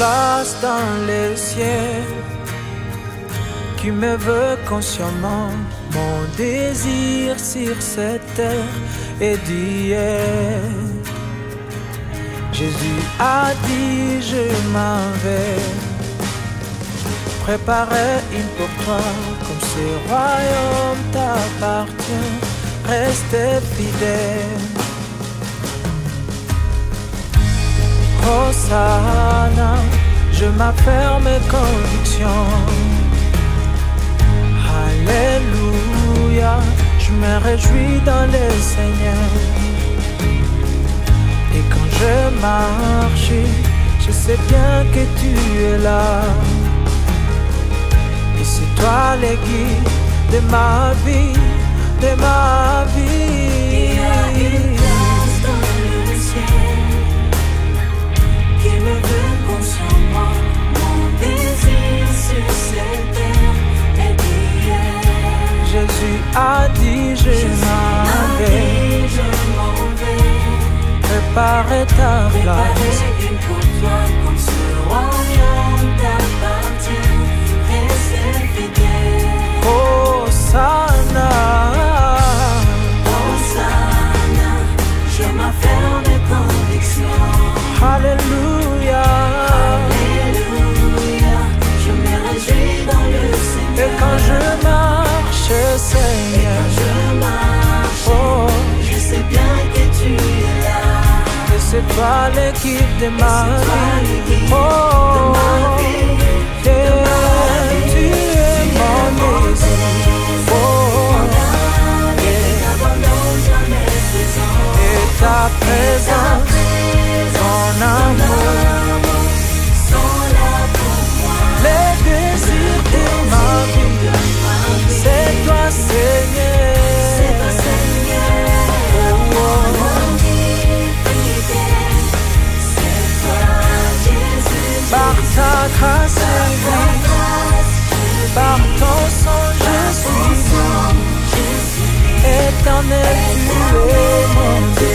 place dans les cieux qui me veut consciemment. Mon désir sur cette terre est d'hier. Jésus a dit je m'en vais préparer une pour toi comme ce royaume t'appartient. Restez fidèle. Je m'afferme mes convictions. Alléluia, je me réjouis dans le Seigneur. Et quand je marche, je sais bien que tu es là. Et c'est toi le guide de ma vie, de ma vie. A dit je m'en vais, Jésus je m'en vais. préparer ta place. Préparer une pour toi comme ce royaume c'est toi l'équipe de ma vie. Oh, yeah, tu es mon désir. Oh, et ta présence, je suis je suis éternel, tu es mon Dieu.